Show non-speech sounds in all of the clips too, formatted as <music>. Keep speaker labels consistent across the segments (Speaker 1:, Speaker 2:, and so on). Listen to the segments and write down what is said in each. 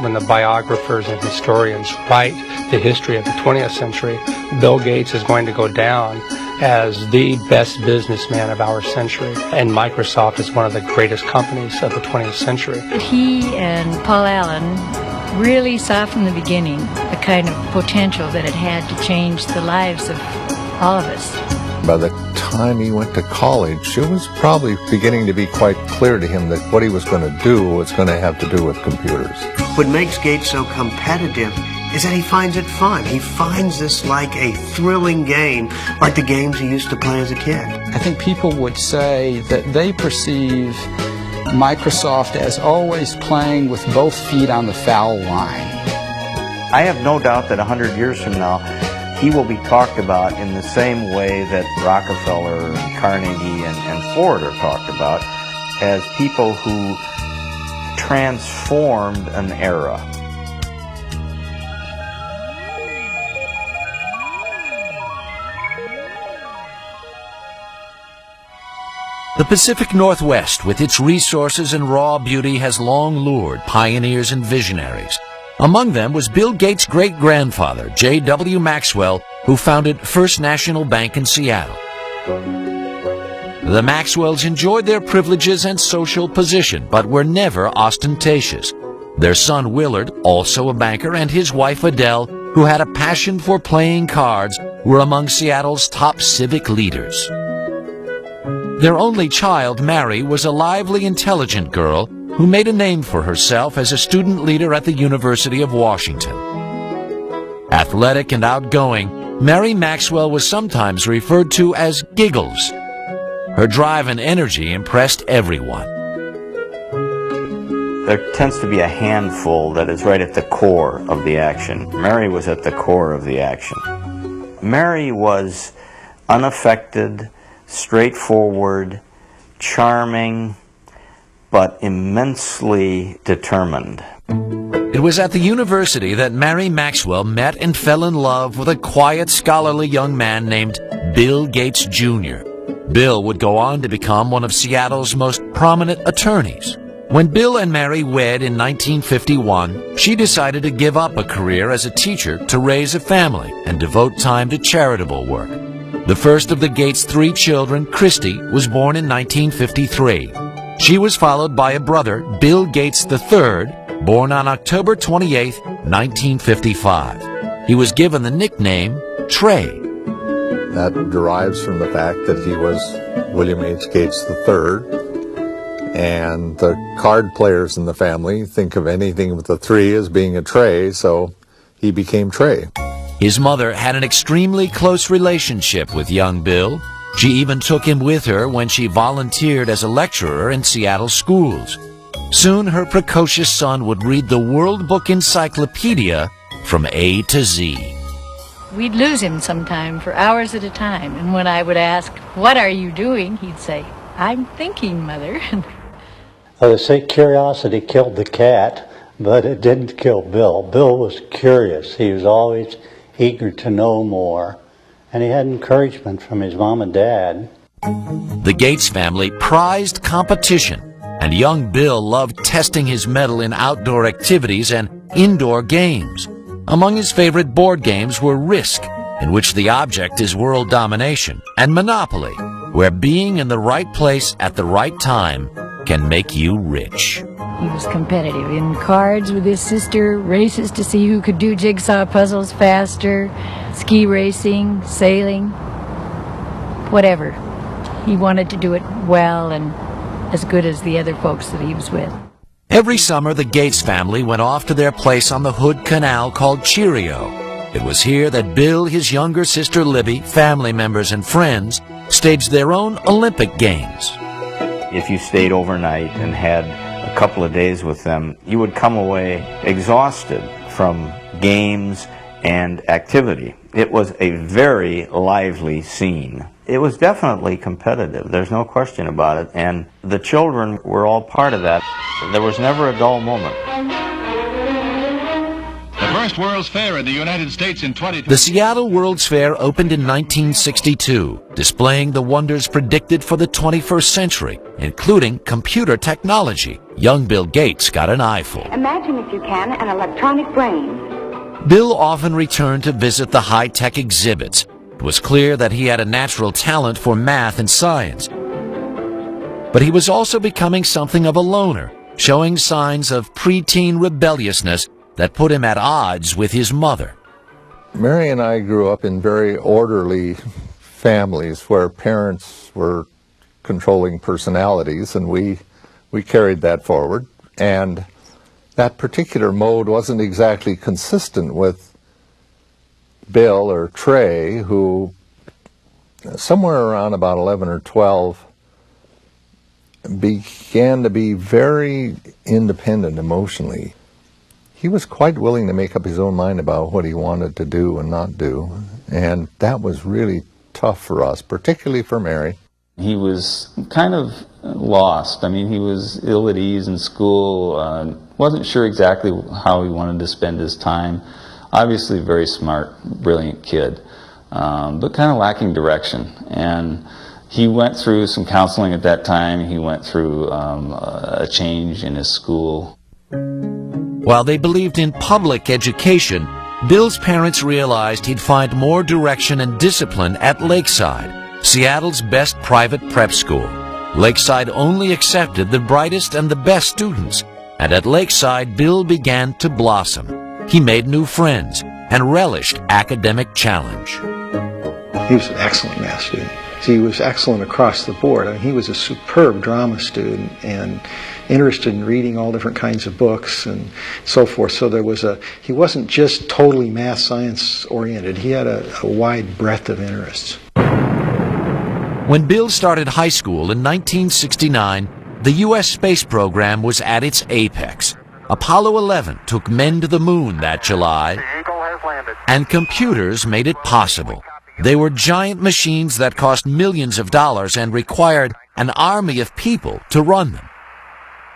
Speaker 1: when the biographers and historians write the history of the 20th century, Bill Gates is going to go down as the best businessman of our century. And Microsoft is one of the greatest companies of the 20th century.
Speaker 2: He and Paul Allen really saw from the beginning the kind of potential that it had to change the lives of all of us.
Speaker 3: By the time he went to college, it was probably beginning to be quite clear to him that what he was going to do was going to have to do with computers.
Speaker 4: What makes Gates so competitive is that he finds it fun. He finds this like a thrilling game, like the games he used to play as a kid.
Speaker 5: I think people would say that they perceive Microsoft as always playing with both feet on the foul line.
Speaker 6: I have no doubt that 100 years from now, he will be talked about in the same way that Rockefeller Carnegie and, and Ford are talked about as people who transformed an era.
Speaker 7: The Pacific Northwest, with its resources and raw beauty, has long lured pioneers and visionaries. Among them was Bill Gates' great-grandfather, J.W. Maxwell, who founded First National Bank in Seattle. The Maxwells enjoyed their privileges and social position, but were never ostentatious. Their son Willard, also a banker, and his wife Adele, who had a passion for playing cards, were among Seattle's top civic leaders. Their only child, Mary, was a lively, intelligent girl who made a name for herself as a student leader at the University of Washington. Athletic and outgoing, Mary Maxwell was sometimes referred to as Giggles. Her drive and energy impressed everyone.
Speaker 6: There tends to be a handful that is right at the core of the action. Mary was at the core of the action. Mary was unaffected, straightforward, charming, but immensely determined.
Speaker 7: It was at the university that Mary Maxwell met and fell in love with a quiet, scholarly young man named Bill Gates Jr. Bill would go on to become one of Seattle's most prominent attorneys. When Bill and Mary wed in 1951, she decided to give up a career as a teacher to raise a family and devote time to charitable work. The first of the Gates' three children, Christy, was born in 1953. She was followed by a brother, Bill Gates III, born on October 28, 1955. He was given the nickname Trey.
Speaker 3: That derives from the fact that he was William H. Gates III. And the card players in the family think of anything with a three as being a Trey, so he became Trey.
Speaker 7: His mother had an extremely close relationship with young Bill. She even took him with her when she volunteered as a lecturer in Seattle schools. Soon her precocious son would read the World Book Encyclopedia from A to Z.
Speaker 2: We'd lose him sometime for hours at a time, and when I would ask, What are you doing? he'd say, I'm thinking, Mother. <laughs>
Speaker 8: Well, they say curiosity killed the cat, but it didn't kill Bill. Bill was curious. He was always eager to know more, and he had encouragement from his mom and dad.
Speaker 7: The Gates family prized competition, and young Bill loved testing his mettle in outdoor activities and indoor games. Among his favorite board games were Risk, in which the object is world domination, and Monopoly, where being in the right place at the right time can make you rich.
Speaker 2: He was competitive in cards with his sister, races to see who could do jigsaw puzzles faster, ski racing, sailing, whatever. He wanted to do it well and as good as the other folks that he was with.
Speaker 7: Every summer, the Gates family went off to their place on the Hood Canal called Cheerio. It was here that Bill, his younger sister Libby, family members, and friends staged their own Olympic Games.
Speaker 6: If you stayed overnight and had a couple of days with them, you would come away exhausted from games and activity. It was a very lively scene. It was definitely competitive, there's no question about it, and the children were all part of that. There was never a dull moment.
Speaker 9: The first World's Fair in the United States in 2020.
Speaker 7: The Seattle World's Fair opened in 1962, displaying the wonders predicted for the 21st century, including computer technology. Young Bill Gates got an eyeful.
Speaker 10: Imagine, if you can, an electronic brain.
Speaker 7: Bill often returned to visit the high-tech exhibits. It was clear that he had a natural talent for math and science. But he was also becoming something of a loner, showing signs of preteen rebelliousness that put him at odds with his mother.
Speaker 3: Mary and I grew up in very orderly <laughs> families where parents were controlling personalities, and we we carried that forward. And that particular mode wasn't exactly consistent with Bill or Trey, who somewhere around about 11 or 12 began to be very independent emotionally he was quite willing to make up his own mind about what he wanted to do and not do. And that was really tough for us, particularly for Mary.
Speaker 11: He was kind of lost. I mean, he was ill at ease in school, uh, wasn't sure exactly how he wanted to spend his time. Obviously, very smart, brilliant kid, um, but kind of lacking direction. And he went through some counseling at that time. He went through um, a change in his school.
Speaker 7: While they believed in public education, Bill's parents realized he'd find more direction and discipline at Lakeside, Seattle's best private prep school. Lakeside only accepted the brightest and the best students, and at Lakeside, Bill began to blossom. He made new friends and relished academic challenge.
Speaker 12: He was an excellent math student. He was excellent across the board. I mean, he was a superb drama student and interested in reading all different kinds of books and so forth. So there was a he wasn't just totally math science oriented. He had a, a wide breadth of interests.
Speaker 7: When Bill started high school in 1969, the U.S. space program was at its apex. Apollo 11 took men to the moon that July, and computers made it possible. They were giant machines that cost millions of dollars and required an army of people to run them.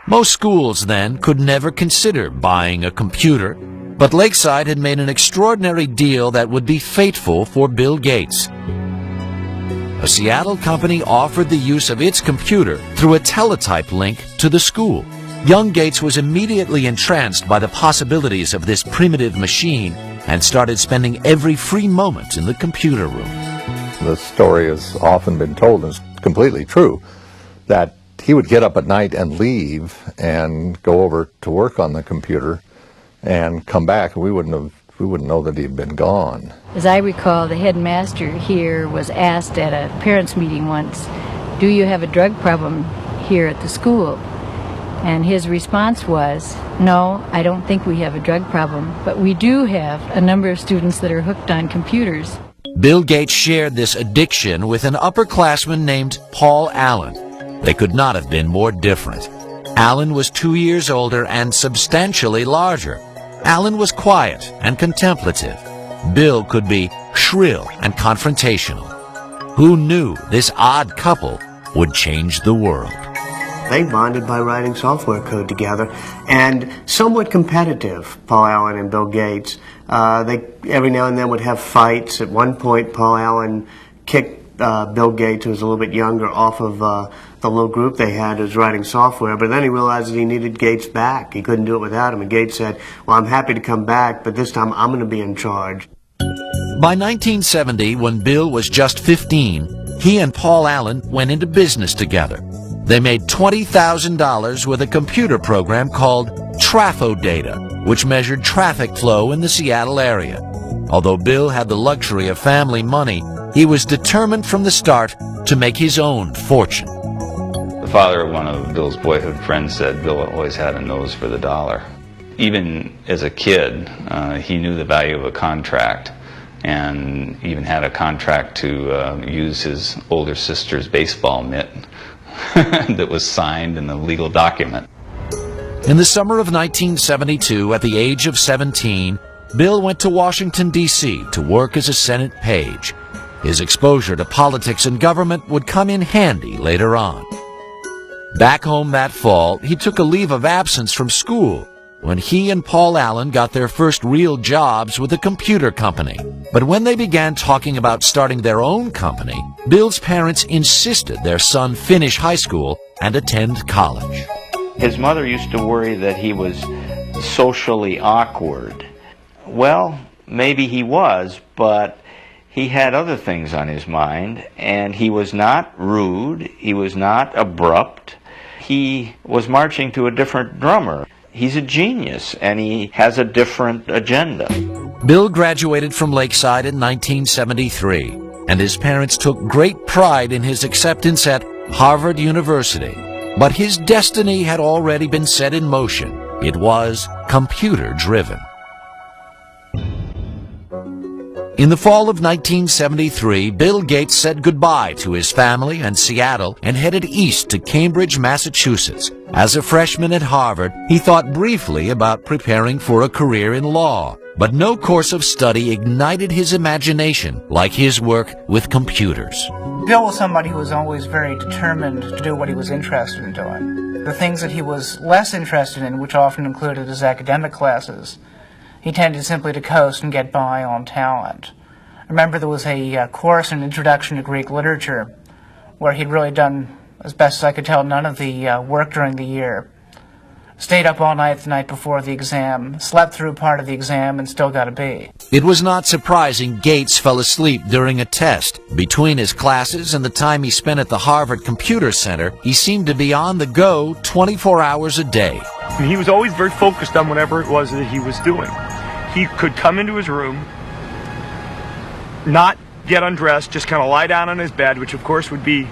Speaker 7: Most schools then could never consider buying a computer, but Lakeside had made an extraordinary deal that would be fateful for Bill Gates. A Seattle company offered the use of its computer through a teletype link to the school. Young Gates was immediately entranced by the possibilities of this primitive machine and started spending every free moment in the computer room.
Speaker 3: The story has often been told, and it's completely true, that he would get up at night and leave and go over to work on the computer and come back, and we wouldn't have we wouldn't know that he'd been gone.
Speaker 2: As I recall, the headmaster here was asked at a parents' meeting once, Do you have a drug problem here at the school? And his response was, No, I don't think we have a drug problem, but we do have a number of students that are hooked on computers.
Speaker 7: Bill Gates shared this addiction with an upperclassman named Paul Allen. They could not have been more different. Allen was two years older and substantially larger. Allen was quiet and contemplative. Bill could be shrill and confrontational. Who knew this odd couple would change the world?
Speaker 4: They bonded by writing software code together and somewhat competitive, Paul Allen and Bill Gates. Uh, they every now and then would have fights. At one point, Paul Allen kicked uh, Bill Gates, who was a little bit younger, off of uh, the little group they had as writing software. But then he realized that he needed Gates back. He couldn't do it without him. And Gates said, well, I'm happy to come back, but this time I'm going to be in charge.
Speaker 7: By 1970, when Bill was just 15, he and Paul Allen went into business together. They made $20,000 with a computer program called Traf-O-Data, which measured traffic flow in the Seattle area. Although Bill had the luxury of family money, he was determined from the start to make his own fortune.
Speaker 11: The father of one of Bill's boyhood friends said Bill always had a nose for the dollar. Even as a kid, uh, he knew the value of a contract and even had a contract to uh, use his older sister's baseball mitt <laughs> that was signed in the legal document.
Speaker 7: In the summer of 1972, at the age of 17, Bill went to Washington, D.C. to work as a Senate page. His exposure to politics and government would come in handy later on. Back home that fall, he took a leave of absence from school. When he and Paul Allen got their first real jobs with a computer company. But when they began talking about starting their own company, Bill's parents insisted their son finish high school and attend college.
Speaker 6: His mother used to worry that he was socially awkward. Well, maybe he was, but he had other things on his mind, and he was not rude, he was not abrupt. He was marching to a different drummer. He's a genius, and he has a different agenda.
Speaker 7: Bill graduated from Lakeside in 1973, and his parents took great pride in his acceptance at Harvard University. But his destiny had already been set in motion. It was computer driven. In the fall of 1973, Bill Gates said goodbye to his family and Seattle and headed east to Cambridge, Massachusetts. As a freshman at Harvard, he thought briefly about preparing for a career in law, but no course of study ignited his imagination like his work with computers.
Speaker 13: Bill was somebody who was always very determined to do what he was interested in doing. The things that he was less interested in, which often included his academic classes, he tended simply to coast and get by on talent. I remember there was a uh, course in Introduction to Greek Literature where he'd really done, as best as I could tell, none of the uh, work during the year. Stayed up all night the night before the exam, slept through part of the exam, and still got a B.
Speaker 7: It was not surprising Gates fell asleep during a test. Between his classes and the time he spent at the Harvard Computer Center, he seemed to be on the go 24 hours a day.
Speaker 14: He was always very focused on whatever it was that he was doing he could come into his room, not get undressed, just kind of lie down on his bed, which of course would be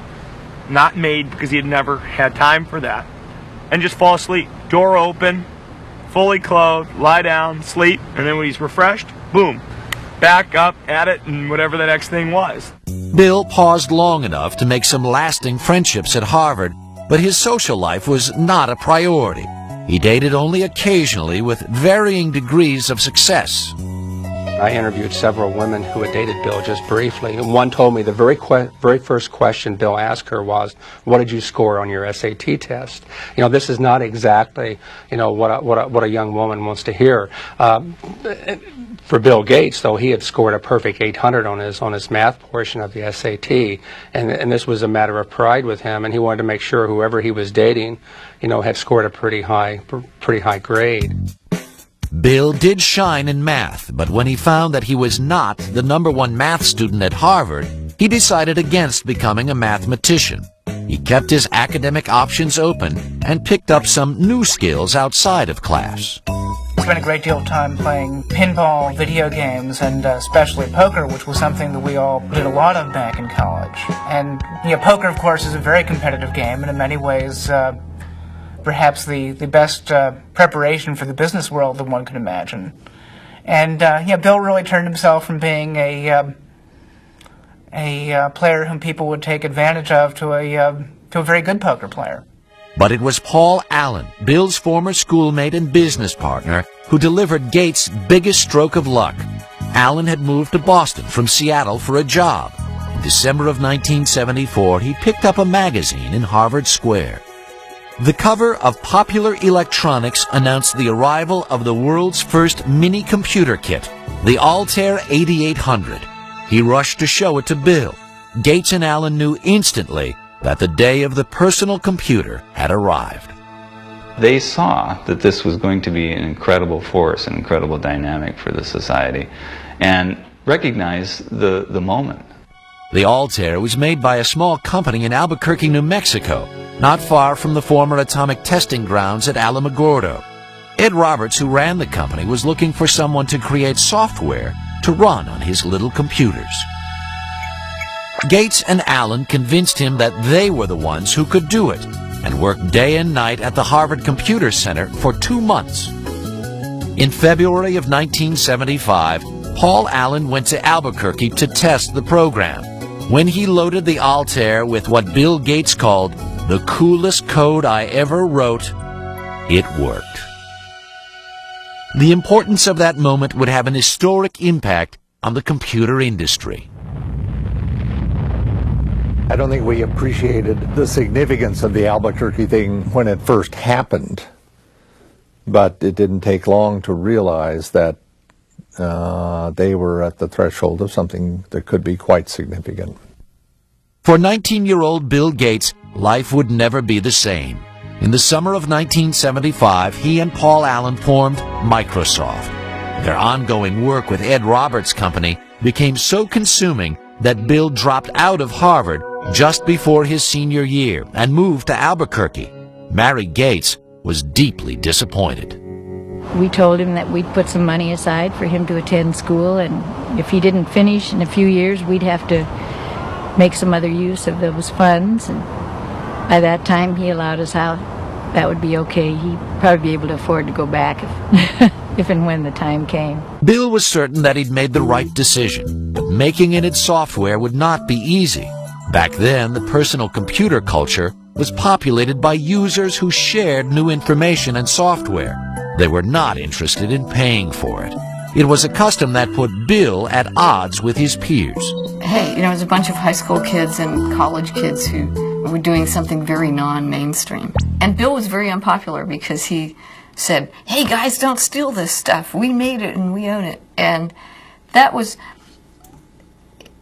Speaker 14: not made because he had never had time for that, and just fall asleep. Door open, fully clothed, lie down, sleep, and then when he's refreshed, boom, back up at it and whatever the next thing was.
Speaker 7: Bill paused long enough to make some lasting friendships at Harvard, but his social life was not a priority. He dated only occasionally with varying degrees of success.
Speaker 1: I interviewed several women who had dated Bill just briefly, and one told me the very very first question Bill asked her was, "What did you score on your SAT test?" You know, this is not exactly you know what a, what a, what a young woman wants to hear. Um, for Bill Gates, though, he had scored a perfect 800 on his on his math portion of the SAT, and and this was a matter of pride with him, and he wanted to make sure whoever he was dating, you know, had scored a pretty high pretty high grade.
Speaker 7: Bill did shine in math, but when he found that he was not the number one math student at Harvard, he decided against becoming a mathematician. He kept his academic options open and picked up some new skills outside of class.
Speaker 13: Spent a great deal of time playing pinball, video games, and uh, especially poker, which was something that we all did a lot of back in college. And yeah, poker, of course, is a very competitive game, and in many ways, uh, perhaps the the best uh, preparation for the business world that one could imagine. And uh, yeah, Bill really turned himself from being a um, a uh, player whom people would take advantage of to a uh, to a very good poker player.
Speaker 7: But it was Paul Allen, Bill's former schoolmate and business partner, who delivered Gates' biggest stroke of luck. Allen had moved to Boston from Seattle for a job. In December of 1974, he picked up a magazine in Harvard Square. The cover of Popular Electronics announced the arrival of the world's first mini computer kit, the Altair 8800. He rushed to show it to Bill. Gates and Allen knew instantly that the day of the personal computer had arrived.
Speaker 11: They saw that this was going to be an incredible force, an incredible dynamic for the society, and recognized the, the moment.
Speaker 7: The Altair was made by a small company in Albuquerque, New Mexico, not far from the former atomic testing grounds at Alamogordo. Ed Roberts, who ran the company, was looking for someone to create software to run on his little computers. Gates and Allen convinced him that they were the ones who could do it and worked day and night at the Harvard Computer Center for two months. In February of 1975, Paul Allen went to Albuquerque to test the program. When he loaded the Altair with what Bill Gates called the coolest code I ever wrote, it worked. The importance of that moment would have an historic impact on the computer industry.
Speaker 3: I don't think we appreciated the significance of the Albuquerque thing when it first happened. but it didn't take long to realize that uh, they were at the threshold of something that could be quite significant.
Speaker 7: For 19-year-old Bill Gates, life would never be the same. In the summer of 1975, he and Paul Allen formed Microsoft. Their ongoing work with Ed Roberts' company became so consuming that Bill dropped out of Harvard just before his senior year and moved to Albuquerque. Mary Gates was deeply disappointed.
Speaker 2: We told him that we'd put some money aside for him to attend school, and if he didn't finish in a few years, we'd have to make some other use of those funds. And by that time, he allowed us out. That would be okay. He'd probably be able to afford to go back if, <laughs> if and when the time came.
Speaker 7: Bill was certain that he'd made the right decision, but making it its software would not be easy. Back then, the personal computer culture was populated by users who shared new information and software. They were not interested in paying for it. It was a custom that put Bill at odds with his peers.
Speaker 15: Hey, you know, it was a bunch of high school kids and college kids who were doing something very non-mainstream. And Bill was very unpopular because he said, hey guys, don't steal this stuff. We made it and we own it. And that was,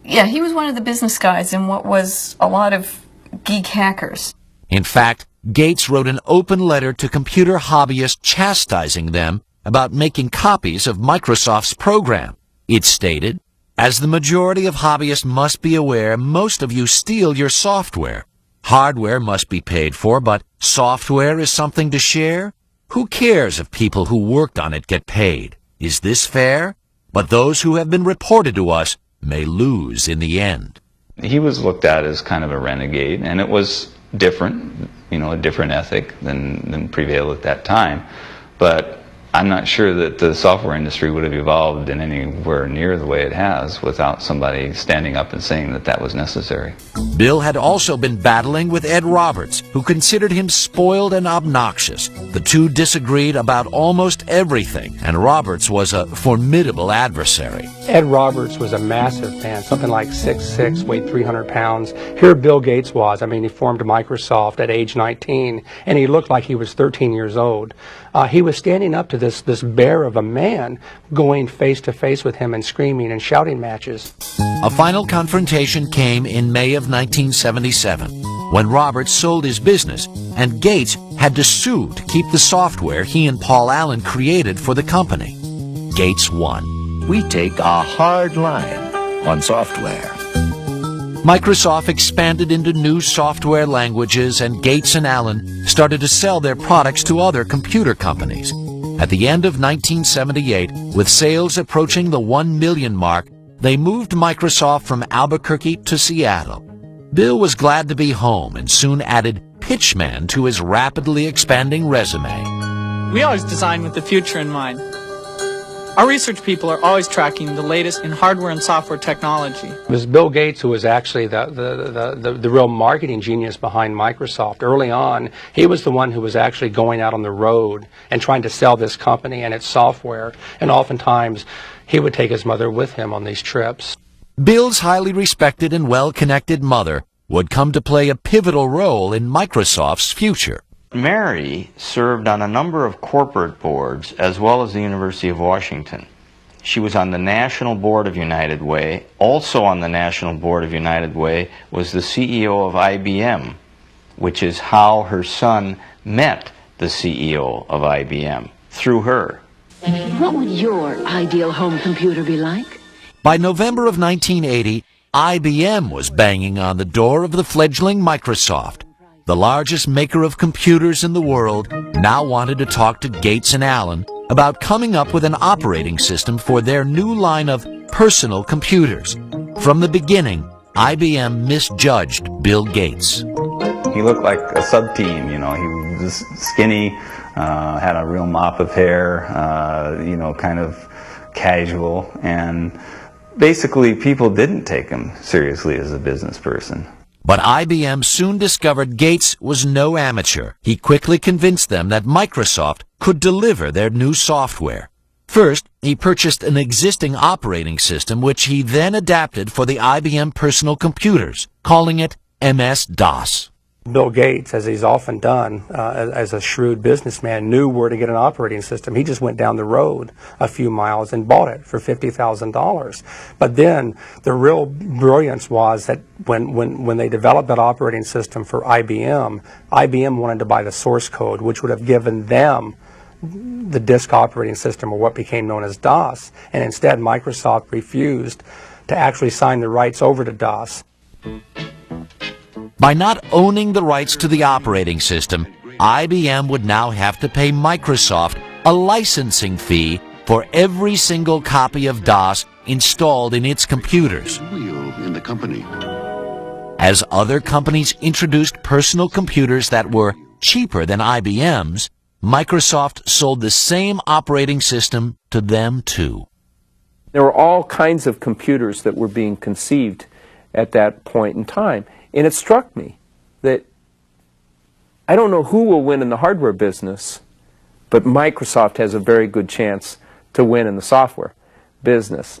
Speaker 15: yeah, he was one of the business guys in what was a lot of geek hackers.
Speaker 7: In fact, Gates wrote an open letter to computer hobbyists chastising them about making copies of Microsoft's program. It stated, as the majority of hobbyists must be aware, most of you steal your software. Hardware must be paid for, but software is something to share? Who cares if people who worked on it get paid? Is this fair? But those who have been reported to us may lose in the end.
Speaker 11: He was looked at as kind of a renegade, and it was different, you know, a different ethic than, than prevailed at that time. But I'm not sure that the software industry would have evolved in anywhere near the way it has without somebody standing up and saying that that was necessary.
Speaker 7: Bill had also been battling with Ed Roberts, who considered him spoiled and obnoxious. The two disagreed about almost everything, and Roberts was a formidable adversary.
Speaker 1: Ed Roberts was a massive man, something like 6'6", weighed 300 pounds. Here Bill Gates was. I mean, he formed Microsoft at age 19, and he looked like he was 13 years old. Uh, he was standing up to this, this bear of a man going face to face with him and screaming and shouting matches.
Speaker 7: A final confrontation came in May of 1977 when Roberts sold his business and Gates had to sue to keep the software he and Paul Allen created for the company. Gates won.
Speaker 16: We take a hard line on software.
Speaker 7: Microsoft expanded into new software languages and Gates and Allen started to sell their products to other computer companies. At the end of 1978, with sales approaching the 1 million mark, they moved Microsoft from Albuquerque to Seattle. Bill was glad to be home and soon added Pitchman to his rapidly expanding resume.
Speaker 13: We always design with the future in mind. Our research people are always tracking the latest in hardware and software technology.
Speaker 1: It was Bill Gates who was actually the, the, the, the, the real marketing genius behind Microsoft. Early on, he was the one who was actually going out on the road and trying to sell this company and its software. And oftentimes, he would take his mother with him on these trips.
Speaker 7: Bill's highly respected and well-connected mother would come to play a pivotal role in Microsoft's future.
Speaker 6: Mary served on a number of corporate boards as well as the University of Washington. She was on the National Board of United Way. Also on the National Board of United Way was the CEO of IBM, which is how her son met the CEO of IBM, through her.
Speaker 17: What would your ideal home computer be like?
Speaker 7: By November of 1980, IBM was banging on the door of the fledgling Microsoft the largest maker of computers in the world, now wanted to talk to Gates and Allen about coming up with an operating system for their new line of personal computers. From the beginning, IBM misjudged Bill Gates.
Speaker 11: He looked like a sub-team, you know, he was skinny, uh, had a real mop of hair, uh, you know, kind of casual, and basically people didn't take him seriously as a business person.
Speaker 7: But IBM soon discovered Gates was no amateur. He quickly convinced them that Microsoft could deliver their new software. First, he purchased an existing operating system which he then adapted for the IBM personal computers, calling it MS-DOS.
Speaker 1: Bill Gates, as he's often done uh, as a shrewd businessman, knew where to get an operating system. He just went down the road a few miles and bought it for $50,000. But then the real brilliance was that when, when, when they developed that operating system for IBM, IBM wanted to buy the source code, which would have given them the disk operating system or what became known as DOS. And instead, Microsoft refused to actually sign the rights over to DOS.
Speaker 7: By not owning the rights to the operating system, IBM would now have to pay Microsoft a licensing fee for every single copy of DOS installed in its computers.
Speaker 18: in the company.
Speaker 7: As other companies introduced personal computers that were cheaper than IBM's, Microsoft sold the same operating system to them too.
Speaker 19: There were all kinds of computers that were being conceived at that point in time. And it struck me that I don't know who will win in the hardware business, but Microsoft has a very good chance to win in the software business.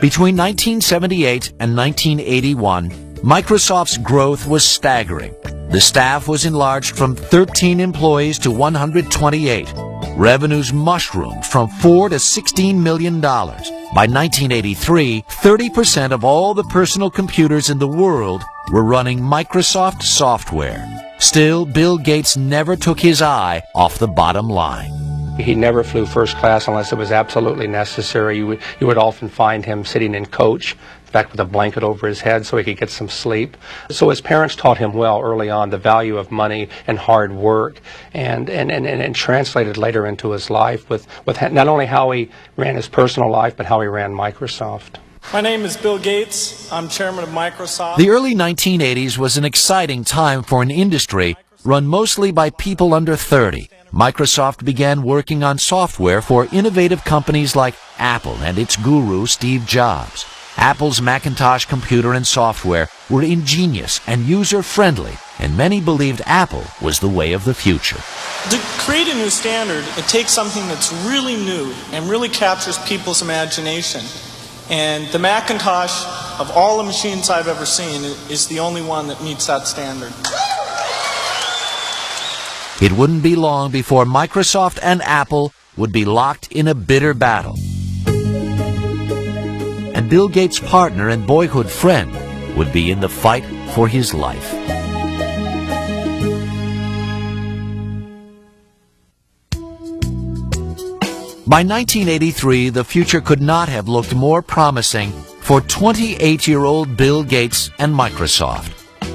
Speaker 7: Between 1978 and 1981, Microsoft's growth was staggering. The staff was enlarged from 13 employees to 128. Revenues mushroomed from 4 to 16 million dollars. By 1983, 30% of all the personal computers in the world were running Microsoft software. Still, Bill Gates never took his eye off the bottom line.
Speaker 1: He never flew first class unless it was absolutely necessary. You would, you would often find him sitting in coach, in fact, with a blanket over his head so he could get some sleep. So his parents taught him well early on the value of money and hard work and, and, and, and translated later into his life with, with not only how he ran his personal life, but how he ran Microsoft.
Speaker 20: My name is Bill Gates. I'm chairman of Microsoft.
Speaker 7: The early 1980s was an exciting time for an industry run mostly by people under 30. Microsoft began working on software for innovative companies like Apple and its guru Steve Jobs. Apple's Macintosh computer and software were ingenious and user-friendly, and many believed Apple was the way of the future.
Speaker 20: To create a new standard, it takes something that's really new and really captures people's imagination. And the Macintosh, of all the machines I've ever seen, is the only one that meets that standard.
Speaker 7: It wouldn't be long before Microsoft and Apple would be locked in a bitter battle. Bill Gates' partner and boyhood friend would be in the fight for his life. By 1983, the future could not have looked more promising for 28-year-old Bill Gates and Microsoft.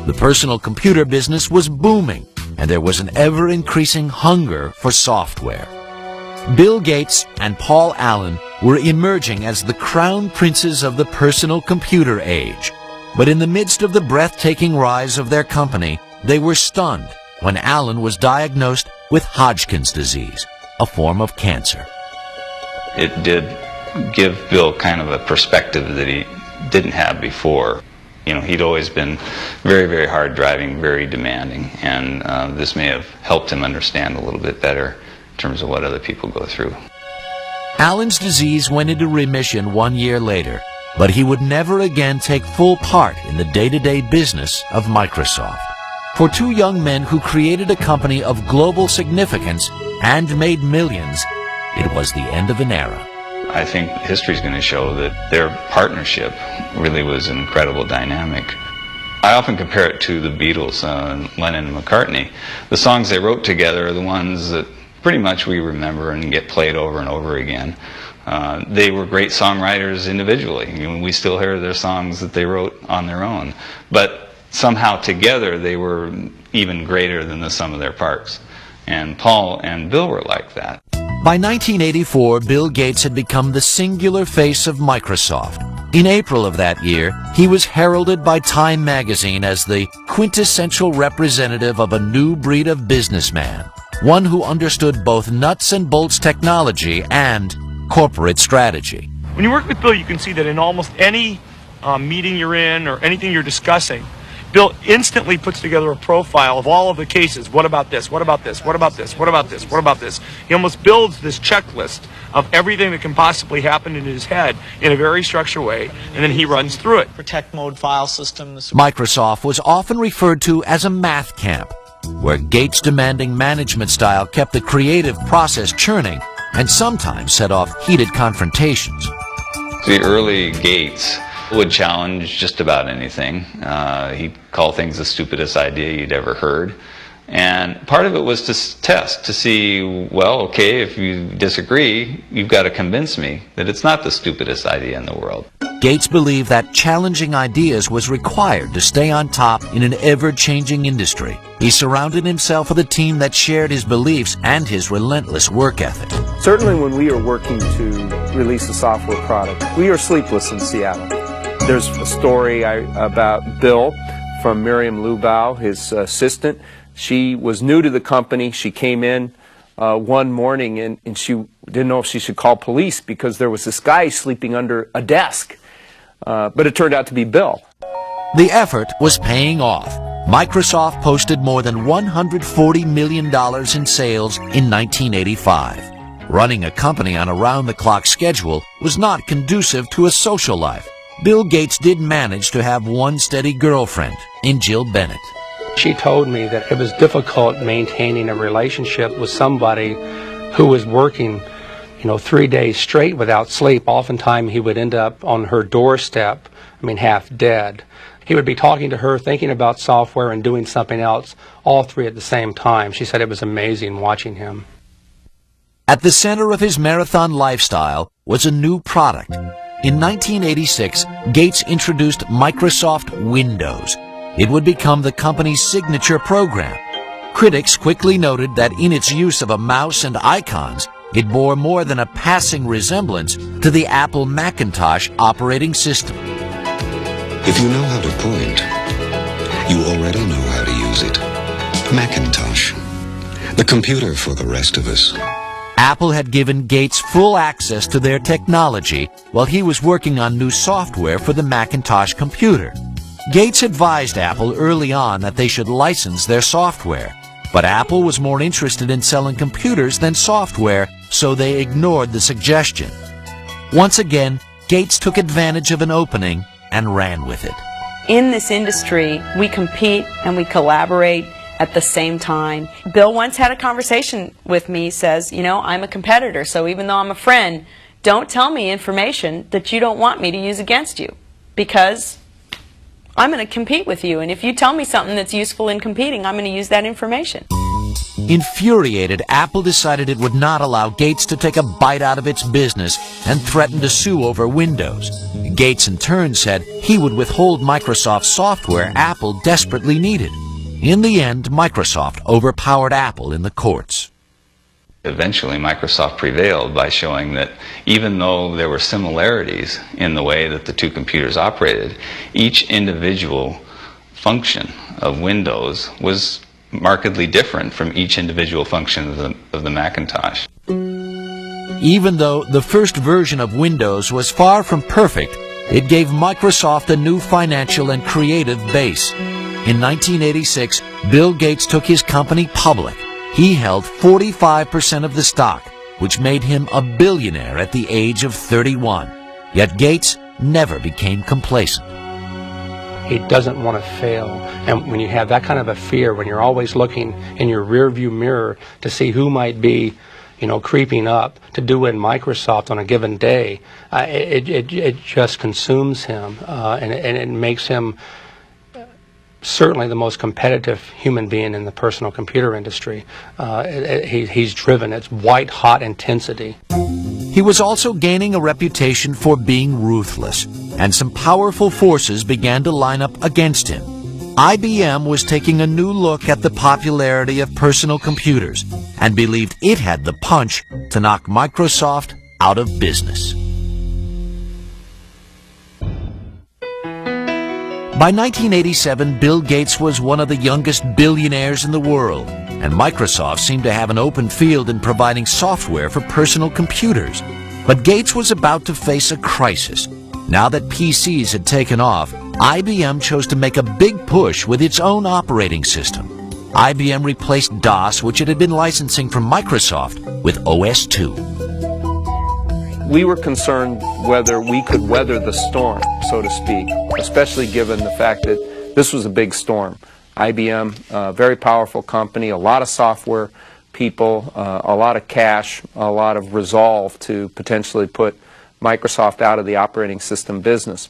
Speaker 7: The personal computer business was booming, and there was an ever-increasing hunger for software. Bill Gates and Paul Allen were emerging as the crown princes of the personal computer age. But in the midst of the breathtaking rise of their company, they were stunned when Allen was diagnosed with Hodgkin's disease, a form of cancer.
Speaker 11: It did give Bill kind of a perspective that he didn't have before. You know, he'd always been very, very hard driving, very demanding, and uh, this may have helped him understand a little bit better in terms of what other people go through.
Speaker 7: Allen's disease went into remission one year later, but he would never again take full part in the day-to-day business of Microsoft. For two young men who created a company of global significance and made millions, it was the end of an era.
Speaker 11: I think history is going to show that their partnership really was an incredible dynamic. I often compare it to the Beatles, uh, Lennon and McCartney. The songs they wrote together are the ones that pretty much we remember and get played over and over again. Uh, they were great songwriters individually. I mean, we still hear their songs that they wrote on their own. But somehow together they were even greater than the sum of their parts. And Paul and Bill were like that.
Speaker 7: By 1984, Bill Gates had become the singular face of Microsoft. In April of that year, he was heralded by Time magazine as the quintessential representative of a new breed of businessman, one who understood both nuts and bolts technology and corporate strategy.
Speaker 14: When you work with Bill, you can see that in almost any uh, meeting you're in or anything you're discussing, Bill instantly puts together a profile of all of the cases. What about this? What about this? What about this? What about this? What about this? He almost builds this checklist of everything that can possibly happen in his head in a very structured way, and then he runs through it.
Speaker 20: Protect mode file system.
Speaker 7: Microsoft was often referred to as a math camp, where Gates' demanding management style kept the creative process churning and sometimes set off heated confrontations.
Speaker 11: The early Gates would challenge just about anything. Uh, he'd call things the stupidest idea you'd ever heard. And part of it was to test, to see, well, okay, if you disagree, you've got to convince me that it's not the stupidest idea in the world.
Speaker 7: Gates believed that challenging ideas was required to stay on top in an ever-changing industry. He surrounded himself with a team that shared his beliefs and his relentless work ethic.
Speaker 19: Certainly when we are working to release a software product, we are sleepless in Seattle. There's a story I, about Bill from Miriam Lubow, his assistant. She was new to the company. She came in uh, one morning and, and she didn't know if she should call police because there was this guy sleeping under a desk. Uh, but it turned out to be Bill.
Speaker 7: The effort was paying off. Microsoft posted more than $140 million in sales in 1985. Running a company on a round-the-clock schedule was not conducive to a social life. Bill Gates did manage to have one steady girlfriend in Jill Bennett.
Speaker 1: She told me that it was difficult maintaining a relationship with somebody who was working, you know, three days straight without sleep. Oftentimes he would end up on her doorstep, I mean, half dead. He would be talking to her, thinking about software and doing something else, all three at the same time. She said it was amazing watching him.
Speaker 7: At the center of his marathon lifestyle was a new product. In 1986, Gates introduced Microsoft Windows. It would become the company's signature program. Critics quickly noted that in its use of a mouse and icons, it bore more than a passing resemblance to the Apple Macintosh operating system.
Speaker 18: If you know how to point, you already know how to use it. Macintosh. The computer for the rest of us.
Speaker 7: Apple had given Gates full access to their technology while he was working on new software for the Macintosh computer. Gates advised Apple early on that they should license their software, but Apple was more interested in selling computers than software, so they ignored the suggestion. Once again, Gates took advantage of an opening and ran with it.
Speaker 21: In this industry, we compete and we collaborate at the same time. Bill once had a conversation with me, says, you know, I'm a competitor, so even though I'm a friend, don't tell me information that you don't want me to use against you because I'm going to compete with you. And if you tell me something that's useful in competing, I'm going to use that information.
Speaker 7: Infuriated, Apple decided it would not allow Gates to take a bite out of its business and threatened to sue over Windows. Gates in turn said he would withhold Microsoft software Apple desperately needed. In the end, Microsoft overpowered Apple in the courts.
Speaker 11: Eventually, Microsoft prevailed by showing that even though there were similarities in the way that the two computers operated, each individual function of Windows was markedly different from each individual function of the, of the Macintosh.
Speaker 7: Even though the first version of Windows was far from perfect, it gave Microsoft a new financial and creative base. In 1986, Bill Gates took his company public. He held 45% of the stock, which made him a billionaire at the age of 31. Yet Gates never became complacent.
Speaker 1: He doesn't want to fail. And when you have that kind of a fear, when you're always looking in your rearview mirror to see who might be, you know, creeping up to do in Microsoft on a given day, uh, it, it, it just consumes him uh, and, and it makes him certainly the most competitive human being in the personal computer industry. Uh, it, it, he, he's driven. It's white hot intensity.
Speaker 7: He was also gaining a reputation for being ruthless, and some powerful forces began to line up against him. IBM was taking a new look at the popularity of personal computers and believed it had the punch to knock Microsoft out of business. By 1987, Bill Gates was one of the youngest billionaires in the world, and Microsoft seemed to have an open field in providing software for personal computers. But Gates was about to face a crisis. Now that PCs had taken off, IBM chose to make a big push with its own operating system. IBM replaced DOS, which it had been licensing from Microsoft, with OS/2.
Speaker 19: We were concerned whether we could weather the storm, so to speak, especially given the fact that this was a big storm. IBM, a very powerful company, a lot of software people, uh, a lot of cash, a lot of resolve to potentially put Microsoft out of the operating system business.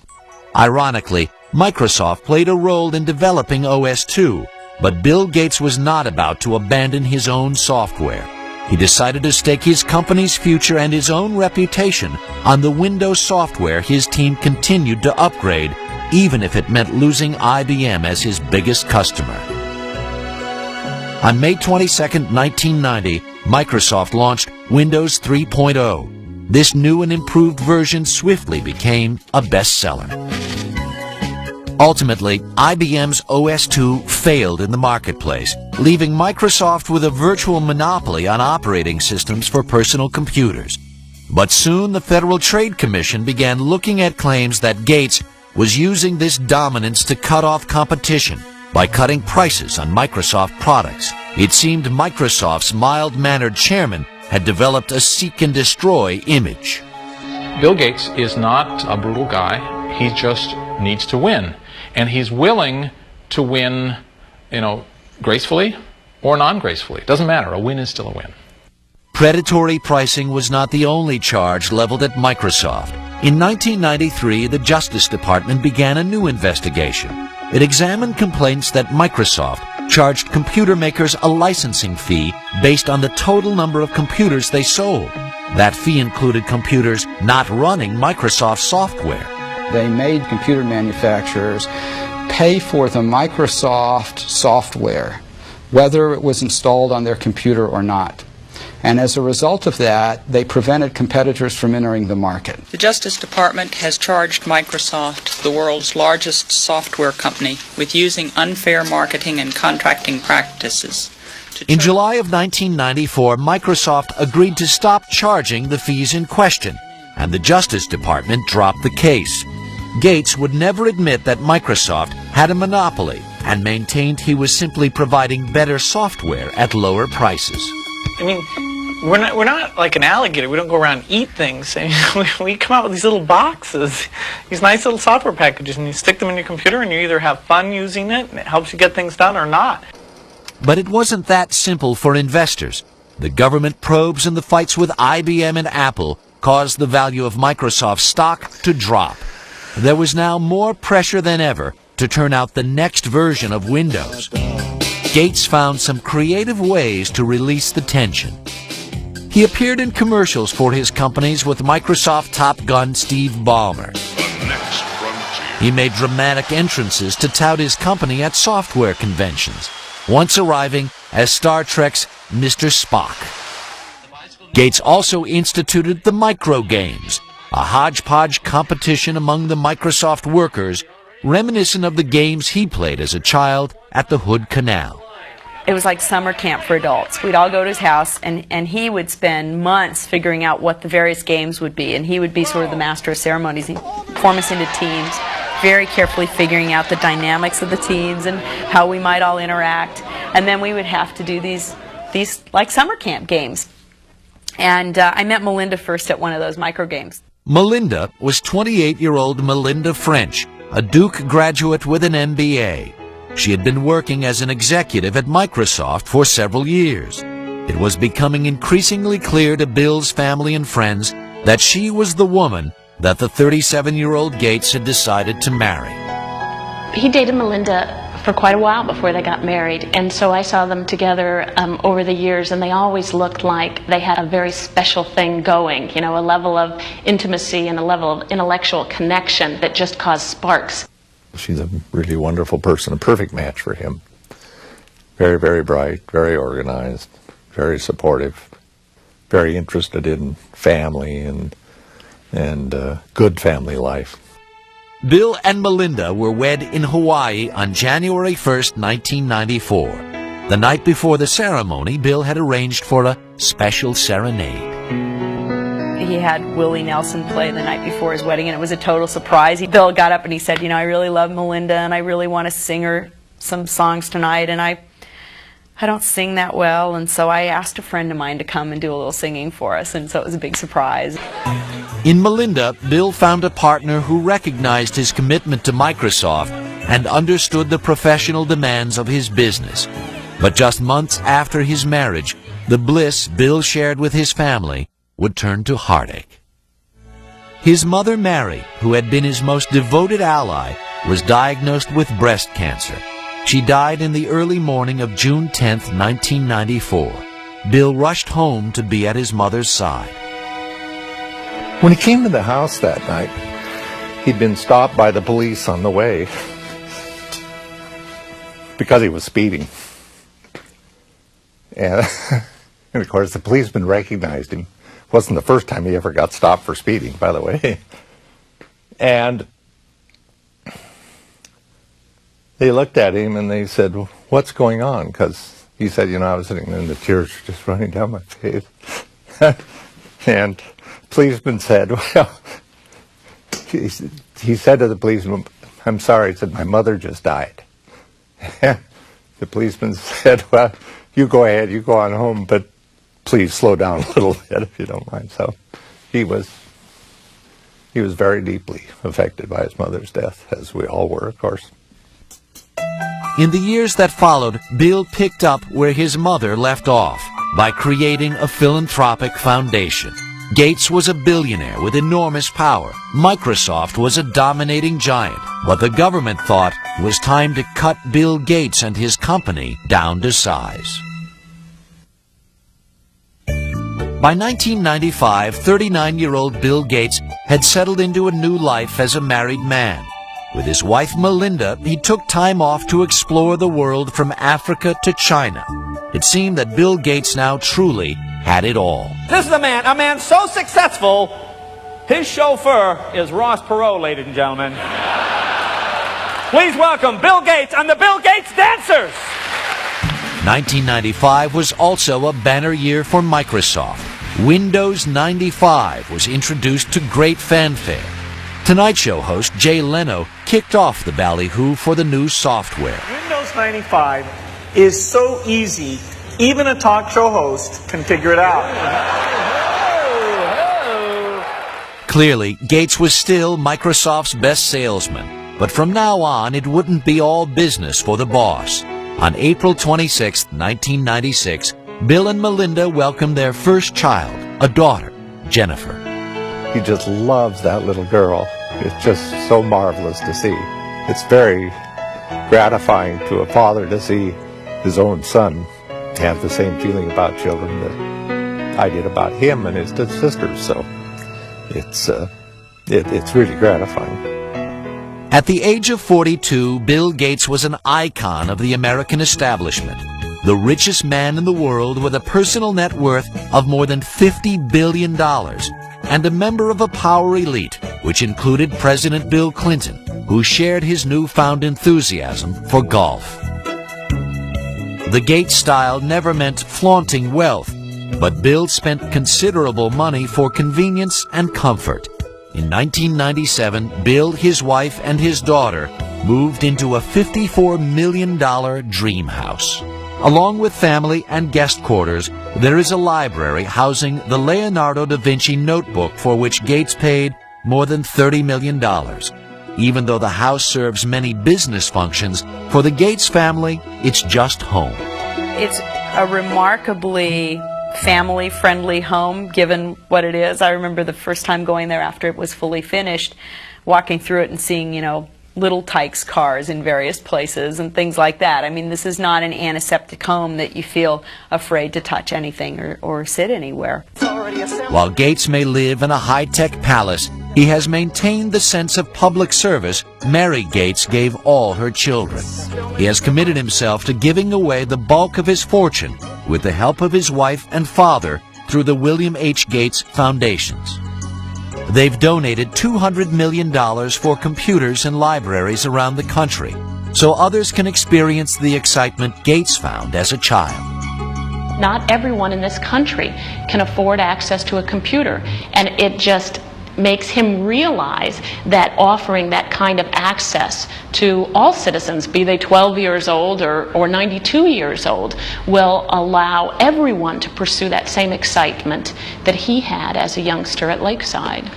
Speaker 7: Ironically, Microsoft played a role in developing OS/2, but Bill Gates was not about to abandon his own software. He decided to stake his company's future and his own reputation on the Windows software his team continued to upgrade, even if it meant losing IBM as his biggest customer. On May 22, 1990, Microsoft launched Windows 3.0. This new and improved version swiftly became a bestseller. Ultimately, IBM's OS/2 failed in the marketplace, leaving Microsoft with a virtual monopoly on operating systems for personal computers. But soon the Federal Trade Commission began looking at claims that Gates was using this dominance to cut off competition by cutting prices on Microsoft products. It seemed Microsoft's mild-mannered chairman had developed a seek and destroy image.
Speaker 22: Bill Gates is not a brutal guy. He just needs to win and he's willing to win, you know, gracefully or non-gracefully. It Doesn't matter. A win is still a win.
Speaker 7: Predatory pricing was not the only charge leveled at Microsoft. In 1993, the Justice Department began a new investigation. It examined complaints that Microsoft charged computer makers a licensing fee based on the total number of computers they sold. That fee included computers not running Microsoft software.
Speaker 23: They made computer manufacturers pay for the Microsoft software, whether it was installed on their computer or not. And as a result of that, they prevented competitors from entering the market.
Speaker 24: The Justice Department has charged Microsoft, the world's largest software company, with using unfair marketing and contracting practices.
Speaker 7: In July of 1994, Microsoft agreed to stop charging the fees in question, and the Justice Department dropped the case. Gates would never admit that Microsoft had a monopoly and maintained he was simply providing better software at lower prices.
Speaker 20: I mean, we're not, we're not like an alligator. We don't go around and eat things. <laughs> I mean, we, we come out with these little boxes, these nice little software packages, and you stick them in your computer, and you either have fun using it, and it helps you get things done, or not.
Speaker 7: But it wasn't that simple for investors. The government probes and the fights with IBM and Apple caused the value of Microsoft stock to drop. There was now more pressure than ever to turn out the next version of Windows. Gates found some creative ways to release the tension. He appeared in commercials for his companies with Microsoft Top Gun Steve Ballmer. He made dramatic entrances to tout his company at software conventions, once arriving as Star Trek's Mr. Spock. Gates also instituted the micro games, a hodgepodge competition among the Microsoft workers reminiscent of the games he played as a child at the Hood Canal.
Speaker 21: It was like summer camp for adults. We'd all go to his house, and, and he would spend months figuring out what the various games would be, and he would be sort of the master of ceremonies. He'd form us into teams, very carefully figuring out the dynamics of the teams and how we might all interact. And then we would have to do these, these like summer camp games. And uh, I met Melinda first at one of those micro games.
Speaker 7: Melinda was 28-year-old Melinda French, a Duke graduate with an MBA. She had been working as an executive at Microsoft for several years. It was becoming increasingly clear to Bill's family and friends that she was the woman that the 37-year-old Gates had decided to marry.
Speaker 25: He dated Melinda for quite a while before they got married. And so I saw them together um, over the years, and they always looked like they had a very special thing going, you know, a level of intimacy and a level of intellectual connection that just caused sparks.
Speaker 3: She's a really wonderful person, a perfect match for him. Very, very bright, very organized, very supportive, very interested in family and and uh, good family life.
Speaker 7: Bill and Melinda were wed in Hawaii on January 1st, 1994. The night before the ceremony, Bill had arranged for a special serenade.
Speaker 21: he had Willie Nelson play the night before his wedding, and it was a total surprise. Bill got up and he said, You know, I really love Melinda, and I really want to sing her some songs tonight, and I I don't sing that well, and so I asked a friend of mine to come and do a little singing for us, and so it was a big surprise.
Speaker 7: In Melinda, Bill found a partner who recognized his commitment to Microsoft and understood the professional demands of his business. But just months after his marriage, the bliss Bill shared with his family would turn to heartache. His mother Mary, who had been his most devoted ally, was diagnosed with breast cancer. She died in the early morning of June 10, 1994. Bill rushed home to be at his mother's side.
Speaker 3: When he came to the house that night, he'd been stopped by the police on the way because he was speeding. And, <laughs> and of course, the policeman recognized him. Wasn't the first time he ever got stopped for speeding, by the way. <laughs> And they looked at him and they said, what's going on? Because he said, you know, I was sitting there and the tears were just running down my face. <laughs> and policeman said, <laughs> well, he, said to the policeman, I'm sorry, he said, my mother just died. <laughs> the policeman said, well, you go ahead, you go on home, but please slow down a little bit if you don't mind. So he was he was very deeply affected by his mother's death, as we all were, of course.
Speaker 7: In the years that followed, Bill picked up where his mother left off by creating a philanthropic foundation. Gates was a billionaire with enormous power. Microsoft was a dominating giant. What the government thought it was time to cut Bill Gates and his company down to size. By 1995, 39-year-old Bill Gates had settled into a new life as a married man. With his wife Melinda, he took time off to explore the world from Africa to China. It seemed that Bill Gates now truly had it all.
Speaker 26: This is a man, a man so successful, his chauffeur is Ross Perot, ladies and gentlemen. Please welcome Bill Gates and the Bill Gates Dancers.
Speaker 7: 1995 was also a banner year for Microsoft. Windows 95 was introduced to great fanfare. Tonight Show host Jay Leno kicked off the ballyhoo for the new software.
Speaker 26: Windows 95 is so easy, even a talk show host can figure it out.
Speaker 7: Clearly, Gates was still Microsoft's best salesman, but from now on it wouldn't be all business for the boss. On April 26, 1996, Bill and Melinda welcomed their first child, a daughter, Jennifer.
Speaker 3: He just loves that little girl. It's just so marvelous to see. It's very gratifying to a father to see his own son have the same feeling about children that I did about him and his sisters. So it's uh, it, it's really gratifying.
Speaker 7: At the age of 42, Bill Gates was an icon of the American establishment, the richest man in the world with a personal net worth of more than $50 billion, and a member of a power elite, which included President Bill Clinton, who shared his newfound enthusiasm for golf. The Gates style never meant flaunting wealth, but Bill spent considerable money for convenience and comfort. In 1997, Bill, his wife, and his daughter moved into a $54 million dream house. Along with family and guest quarters, there is a library housing the Leonardo da Vinci notebook for which Gates paid more than $30 million. Even though the house serves many business functions, for the Gates family, it's just home.
Speaker 21: It's a remarkably family friendly home given what it is. I remember the first time going there after it was fully finished, walking through it and seeing, you know, Little Tikes cars in various places and things like that. I mean, this is not an antiseptic home that you feel afraid to touch anything or, or sit anywhere.
Speaker 7: While Gates may live in a high-tech palace, he has maintained the sense of public service Mary Gates gave all her children. He has committed himself to giving away the bulk of his fortune with the help of his wife and father through the William H. Gates Foundations. They've donated $200 million for computers and libraries around the country so others can experience the excitement Gates found as a child.
Speaker 25: Not everyone in this country can afford access to a computer, and it just makes him realize that offering that kind of access to all citizens, be they 12 years old or, or 92 years old, will allow everyone to pursue that same excitement that he had as a youngster at Lakeside.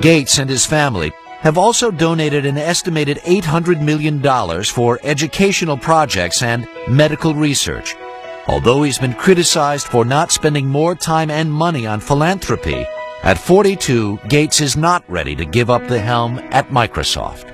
Speaker 7: Gates and his family have also donated an estimated $800 million for educational projects and medical research. Although he's been criticized for not spending more time and money on philanthropy, at 42, Gates is not ready to give up the helm at Microsoft.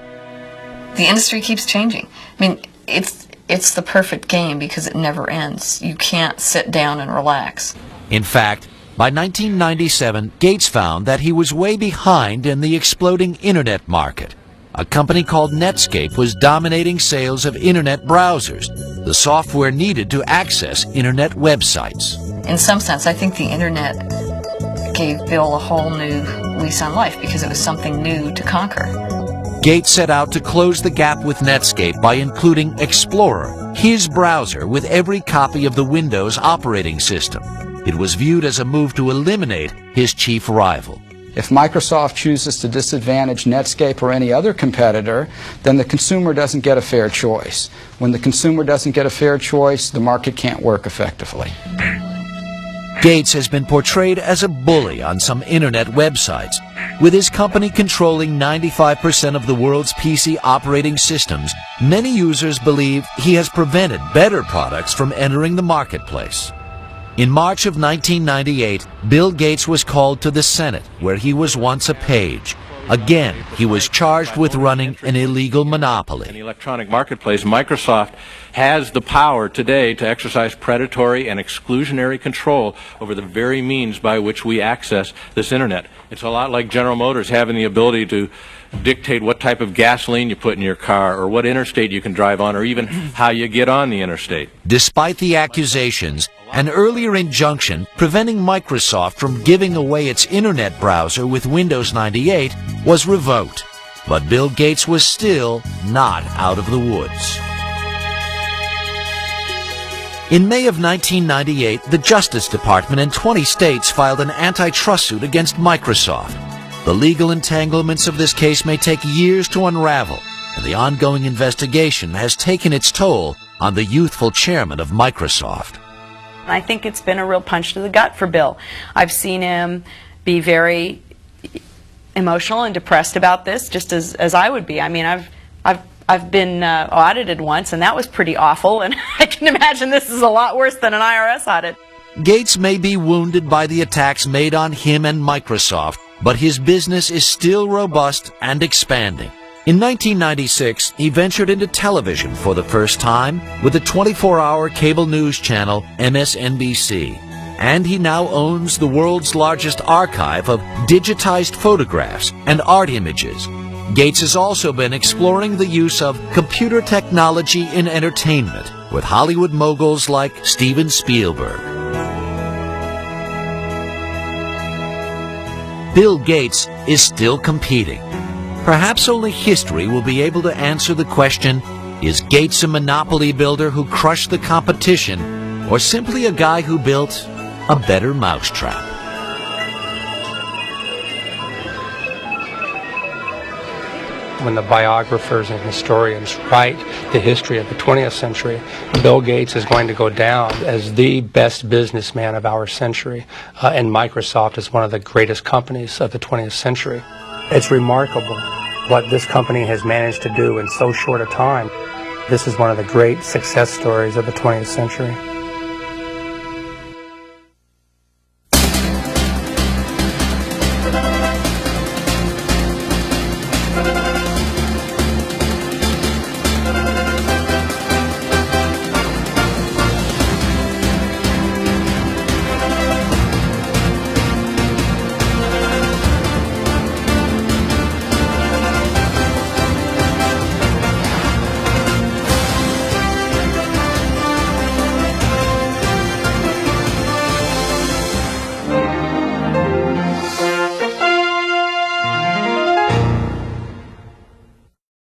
Speaker 15: The industry keeps changing. I mean, it's it's the perfect game because it never ends. You can't sit down and relax.
Speaker 7: In fact, by 1997, Gates found that he was way behind in the exploding internet market. A company called Netscape was dominating sales of internet browsers, the software needed to access internet websites.
Speaker 15: In some sense, I think the internet gave Bill a whole new lease on life because it was something new to conquer.
Speaker 7: Gates set out to close the gap with Netscape by including Explorer, his browser with every copy of the Windows operating system. It was viewed as a move to eliminate his chief rival.
Speaker 23: If Microsoft chooses to disadvantage Netscape or any other competitor, then the consumer doesn't get a fair choice. When the consumer doesn't get a fair choice, the market can't work effectively.
Speaker 7: Gates has been portrayed as a bully on some internet websites, with his company controlling 95% of the world's PC operating systems. Many users believe he has prevented better products from entering the marketplace. In March of 1998, Bill Gates was called to the Senate, where he was once a page. Again, he was charged with running an illegal monopoly.
Speaker 27: In the electronic marketplace, Microsoft has the power today to exercise predatory and exclusionary control over the very means by which we access this internet. It's a lot like General Motors having the ability to dictate what type of gasoline you put in your car or what interstate you can drive on or even how you get on the interstate.
Speaker 7: Despite the accusations, an earlier injunction preventing Microsoft from giving away its internet browser with Windows 98 was revoked. But Bill Gates was still not out of the woods. In May of 1998, the Justice Department in 20 states filed an antitrust suit against Microsoft. The legal entanglements of this case may take years to unravel, and the ongoing investigation has taken its toll on the youthful chairman of Microsoft.
Speaker 21: I think it's been a real punch to the gut for Bill. I've seen him be very emotional and depressed about this, just as, as I would be. I mean, I've, I've, I've been uh, audited once, and that was pretty awful, and <laughs> I can imagine this is a lot worse than an IRS audit.
Speaker 7: Gates may be wounded by the attacks made on him and Microsoft, but his business is still robust and expanding. In 1996, he ventured into television for the first time with the 24-hour cable news channel MSNBC. And he now owns the world's largest archive of digitized photographs and art images. Gates has also been exploring the use of computer technology in entertainment with Hollywood moguls like Steven Spielberg. Bill Gates is still competing. Perhaps only history will be able to answer the question, is Gates a monopoly builder who crushed the competition, or simply a guy who built a better mousetrap?
Speaker 1: when the biographers and historians write the history of the 20th century, Bill Gates is going to go down as the best businessman of our century, uh, and Microsoft is one of the greatest companies of the 20th century. It's remarkable what this company has managed to do in so short a time. This is one of the great success stories of the 20th century.